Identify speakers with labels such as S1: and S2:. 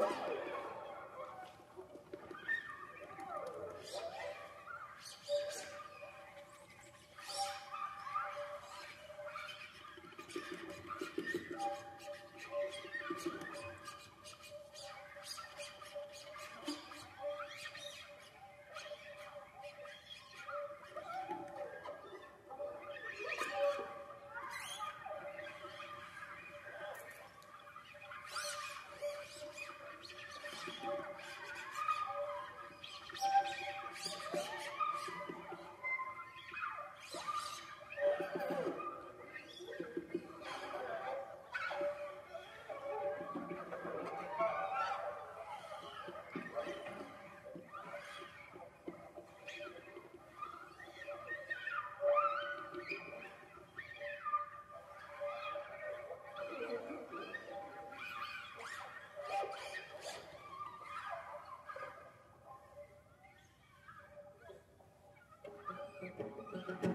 S1: Woo! Thank you.